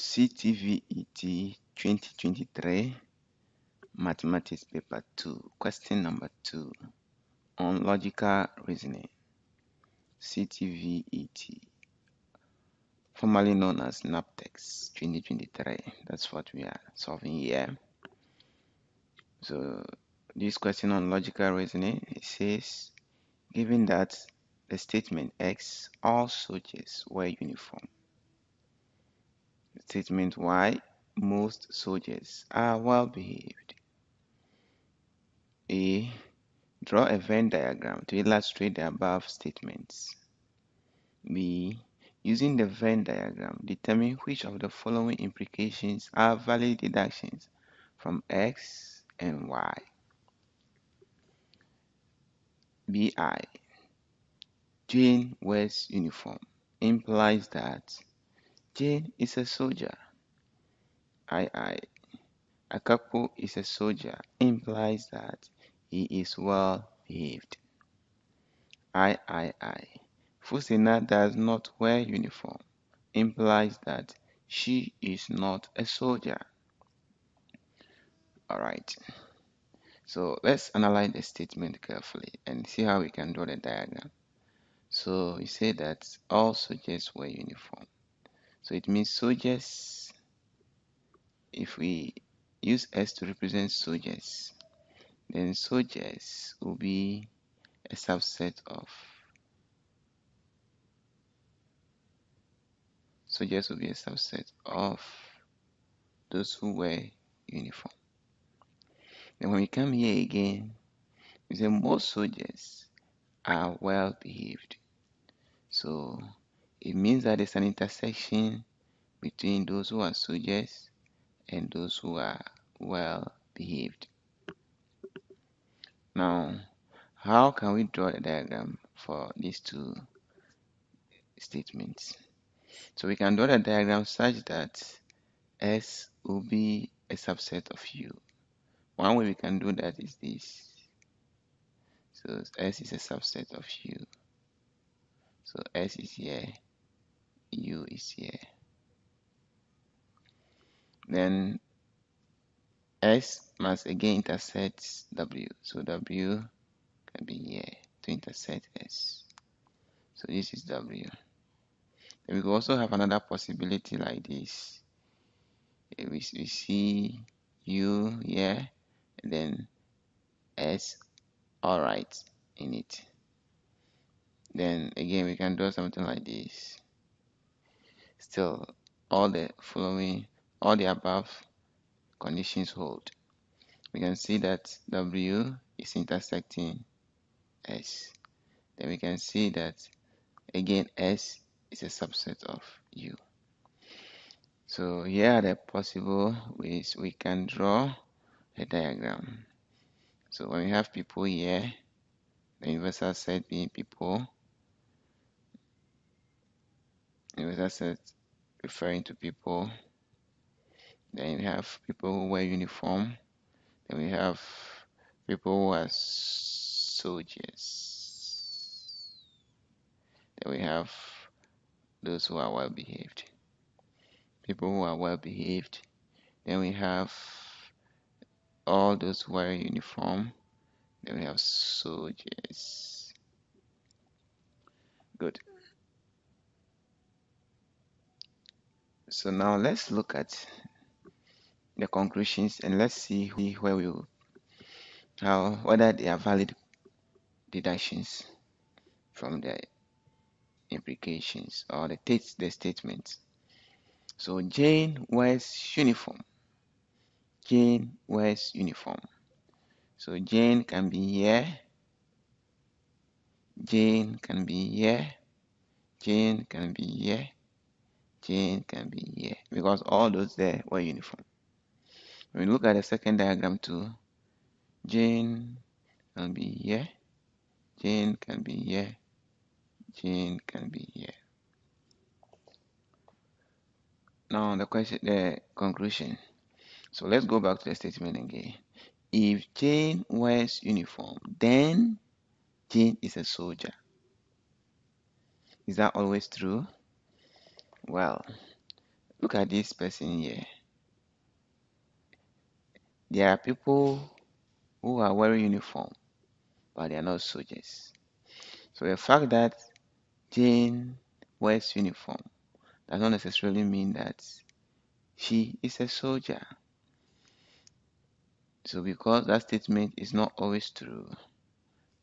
CTVET 2023 Mathematics Paper 2, question number 2 on logical reasoning. CTVET, formerly known as NABPTEX 2023. That's what we are solving here. So, this question on logical reasoning it says, given that the statement X, all soldiers were uniform. Statement Y, most soldiers are well behaved. A. Draw a Venn diagram to illustrate the above statements. B. Using the Venn diagram, determine which of the following implications are valid deductions from X and Y. BI. Jane wears uniform implies that Jane is a soldier. II. Akakpo is a soldier implies that he is well behaved. III. Fusena does not wear uniform implies that she is not a soldier. Alright. So let's analyze the statement carefully and see how we can draw the diagram. So we say that all soldiers wear uniform. So it means soldiers, if we use S to represent soldiers, then soldiers will be a subset of soldiers will be a subset of those who wear uniform. Then when we come here again, we say most soldiers are well behaved. So it means that there's an intersection between those who are soldiers and those who are well behaved. Now, how can we draw the diagram for these two statements? So we can draw the diagram such that S will be a subset of U. One way we can do that is this. So S is a subset of U. So S is here, U is here. Then S must again intersect W. So W can be here to intersect S. So this is W. Then we also have another possibility like this. Eh, we, we see U here and then S alright in it then again we can do something like this still all the following all the above conditions hold. We can see that W is intersecting S. Then we can see that again S is a subset of U. So here are the possible ways we can draw a diagram. So when we have people here the universal set being people universal set referring to people. Then we have people who wear uniform. Then we have people who are soldiers. Then we have those who are well behaved people who are well behaved then we have all those who wear uniform. Then we have soldiers. Good so now let's look at the conclusions and let's see where we how whether they are valid deductions from the implications or the, the statements. So Jane wears uniform. Jane wears uniform. So Jane can be here. Jane can be here. Jane can be here Jane can be here. Because all those there were uniform. When we look at the second diagram too Jane can be here Jane can be here Jane can be here. Now the question the conclusion. So let's go back to the statement again. If Jane wears uniform then Jane is a soldier. Is that always true well look at this person here. There are people who are wearing uniform, but they are not soldiers. So the fact that Jane wears uniform does not necessarily mean that she is a soldier. So because that statement is not always true,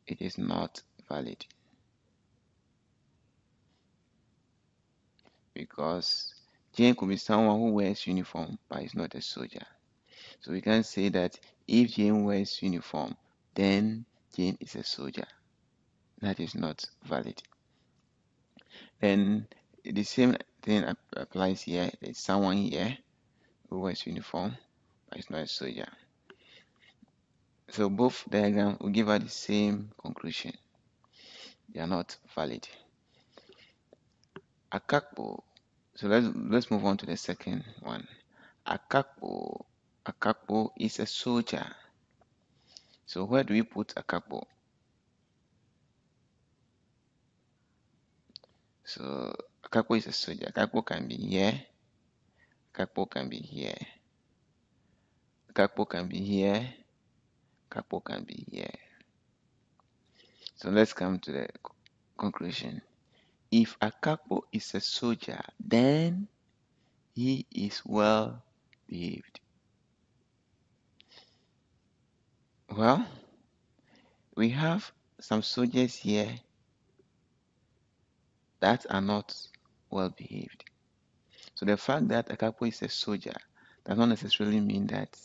it is not valid. Because Jane could be someone who wears uniform but is not a soldier. So we can say that if Jane wears uniform, then Jane is a soldier. That is not valid. Then the same thing applies here. There's someone here who wears uniform but is not a soldier. So both diagrams will give us the same conclusion. They are not valid. Akakpo. So let's let's move on to the second one. Akakpo. Akakpo is a soldier. So where do we put Akakpo? So Akakpo is a soldier. Akakpo can be here. Akakpo can be here. Akakpo can be here. Akakpo can be here. So let's come to the conclusion. If Akakpo is a soldier, then he is well behaved. Well, we have some soldiers here that are not well behaved. So the fact that Akakpo is a soldier does not necessarily mean that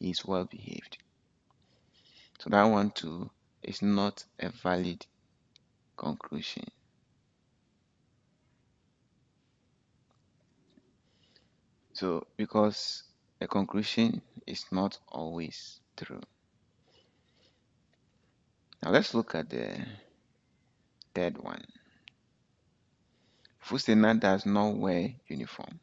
he is well behaved. So that one too is not a valid conclusion. So because a conclusion is not always true. Now let's look at the third one. Fusena does not wear uniform.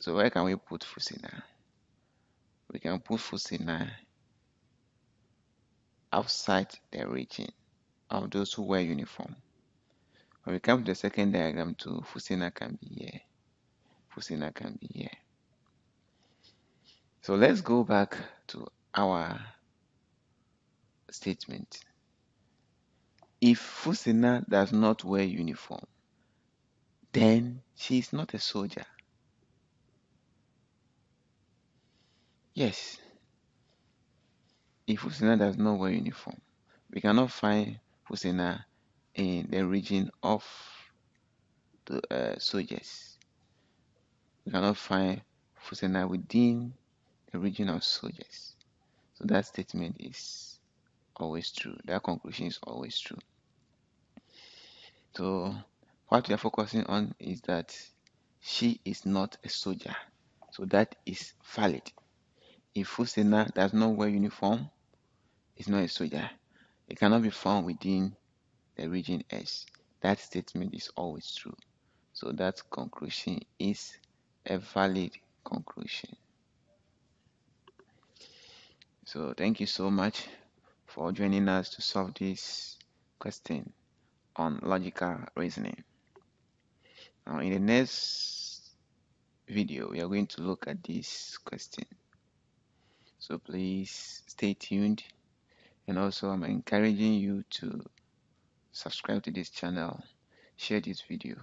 So where can we put Fusena? We can put Fusena outside the region of those who wear uniform. When we come to the second diagram too, Fusena can be here. Fusena can be here. So let's go back to our statement. If Fusena does not wear uniform, then she is not a soldier. Yes. If Fusena does not wear uniform, we cannot find Fusena in the region of the uh, soldiers. We cannot find Fusena within the region of soldiers. So that statement is always true. That conclusion is always true. So what we are focusing on is that she is not a soldier. So that is valid. If Fusena does not wear uniform, is not a soldier. It cannot be found within the region S. That statement is always true. So that conclusion is a valid conclusion. So thank you so much for joining us to solve this question on logical reasoning. Now in the next video we are going to look at this question. So please stay tuned and also I'm encouraging you to subscribe to this channel, share this video